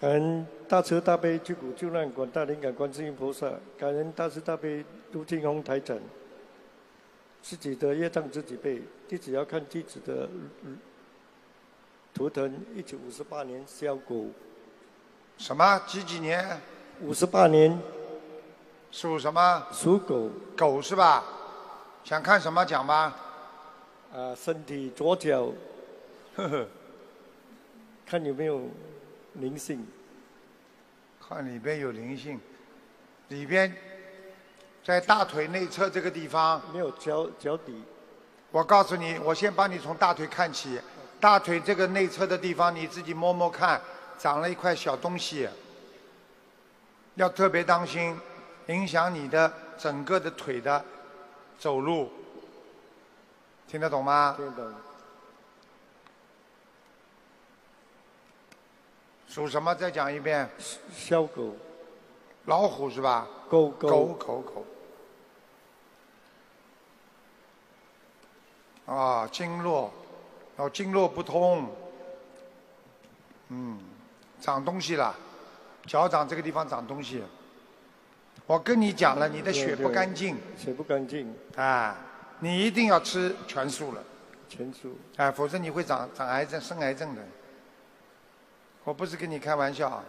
感恩大慈大悲救苦救难广大灵感观世音菩萨，感恩大慈大悲卢金红台长。自己的业障自己背，弟子要看弟子的嗯图腾，一九五十八年肖狗，什么几几年？五十八年属什么？属狗。狗是吧？想看什么讲吧？啊，身体左脚，呵呵，看有没有灵性。看里边有灵性，里边在大腿内侧这个地方。没有脚脚底。我告诉你，我先帮你从大腿看起，大腿这个内侧的地方你自己摸摸看，长了一块小东西，要特别当心，影响你的整个的腿的走路。听得懂吗？听得懂。属什么？再讲一遍。小狗。老虎是吧？狗狗。狗狗狗。啊，经络，哦，经络不通，嗯，长东西了，脚掌这个地方长东西。我跟你讲了，你的血不干净。血不干净。啊，你一定要吃全素了。全素。啊，否则你会长长癌症、生癌症的。我不是跟你开玩笑，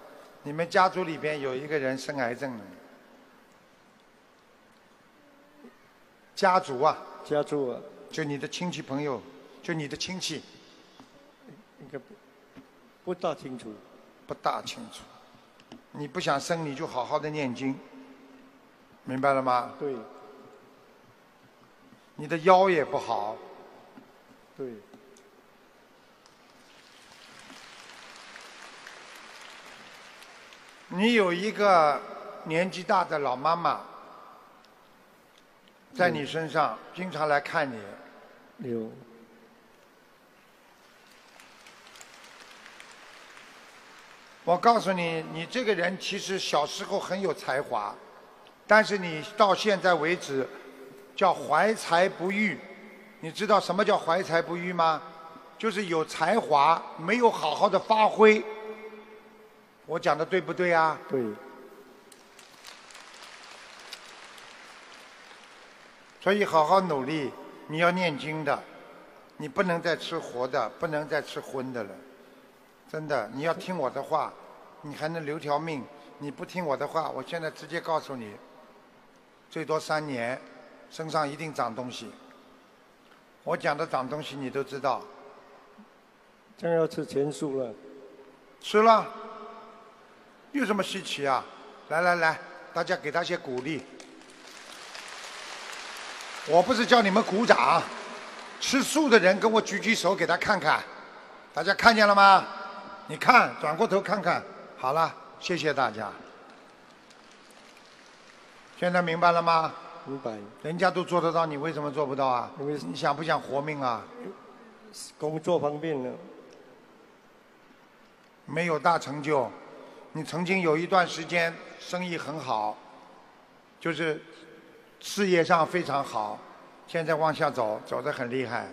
你们家族里边有一个人生癌症了。家族啊。家族啊。就你的亲戚朋友，就你的亲戚。应该不不大清楚。不大清楚。你不想生，你就好好的念经，明白了吗？对。你的腰也不好。对。你有一个年纪大的老妈妈，在你身上经常来看你。有。我告诉你，你这个人其实小时候很有才华，但是你到现在为止叫怀才不遇。你知道什么叫怀才不遇吗？就是有才华，没有好好的发挥。我讲的对不对啊？对。所以好好努力，你要念经的，你不能再吃活的，不能再吃荤的了。真的，你要听我的话，你还能留条命。你不听我的话，我现在直接告诉你，最多三年，身上一定长东西。我讲的长东西你都知道。将要吃全素了。吃了。有什么稀奇啊？来来来，大家给他些鼓励。我不是叫你们鼓掌，吃素的人跟我举举手，给他看看。大家看见了吗？你看，转过头看看。好了，谢谢大家。现在明白了吗？明白。人家都做得到，你为什么做不到啊？因为你想不想活命啊？工作方面呢？没有大成就。你曾经有一段时间生意很好，就是事业上非常好，现在往下走，走得很厉害。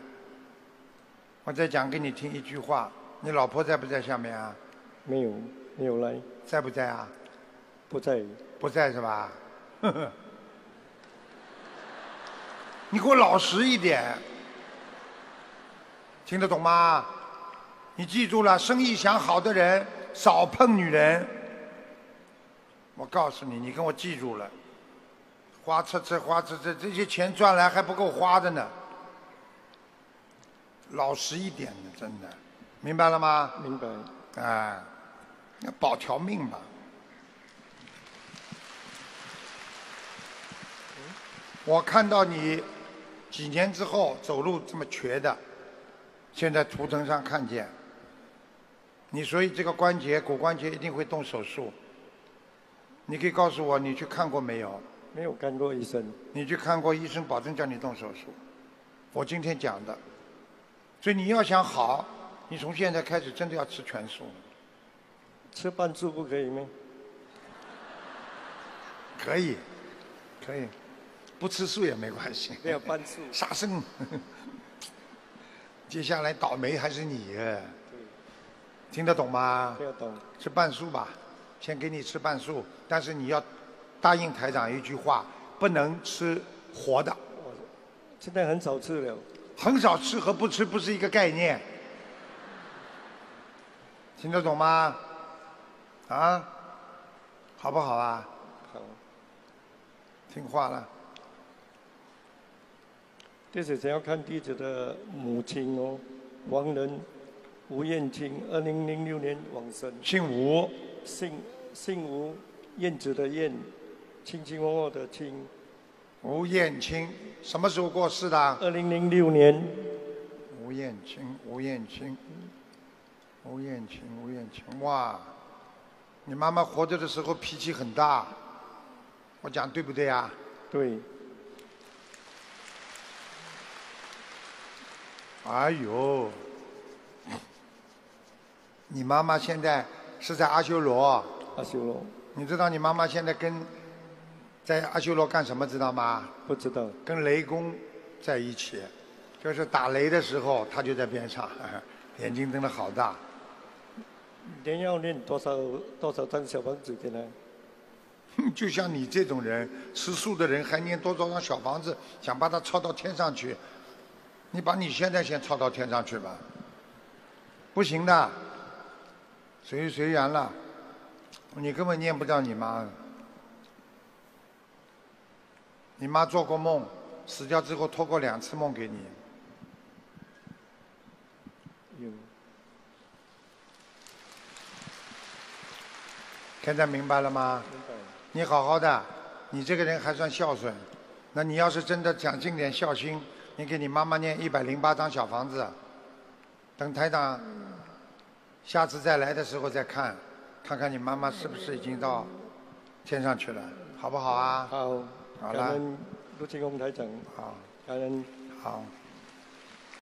我再讲给你听一句话，你老婆在不在下面啊？没有，没有来。在不在啊？不在。不在是吧？呵呵。你给我老实一点，听得懂吗？你记住了，生意想好的人少碰女人。我告诉你，你跟我记住了，花车车花车车，这些钱赚来还不够花的呢。老实一点的，真的，明白了吗？明白。哎，要保条命吧。我看到你。几年之后走路这么瘸的，现在图腾上看见，你所以这个关节骨关节一定会动手术。你可以告诉我你去看过没有？没有看过医生。你去看过医生，保证叫你动手术。我今天讲的，所以你要想好，你从现在开始真的要吃全素。吃半素不可以吗？可以，可以。不吃素也没关系。没有半素。杀生。接下来倒霉还是你。听得懂吗？听得懂。吃半素吧，先给你吃半素，但是你要答应台长一句话，不能吃活的。现在很少吃了。很少吃和不吃不是一个概念，听得懂吗？啊，好不好啊？好。听话了。弟子想要看弟子的母亲哦，亡人吴燕青，二零零六年往生。姓吴。姓姓吴，燕子的燕，卿卿我我的卿。吴燕青什么时候过世的？二零零六年。吴燕青，吴燕青，吴燕青，吴燕青，哇！你妈妈活着的时候脾气很大，我讲对不对啊？对。哎呦，你妈妈现在是在阿修罗。阿修罗。你知道你妈妈现在跟在阿修罗干什么？知道吗？不知道。跟雷公在一起，就是打雷的时候，他就在边上，眼睛瞪得好大。你要念多少多少张小房子给他？就像你这种人，吃素的人还念多少张小房子，想把它抄到天上去？你把你现在先抄到天上去吧，不行的，随随缘了，你根本念不到你妈。你妈做过梦，死掉之后托过两次梦给你。有。现在明白了吗？明白。你好好的，你这个人还算孝顺。那你要是真的讲尽点孝心。你给你妈妈念一百零八张小房子，等台长下次再来的时候再看，看看你妈妈是不是已经到天上去了，好不好啊？好，好了。陆庆功台长。好。感恩。好。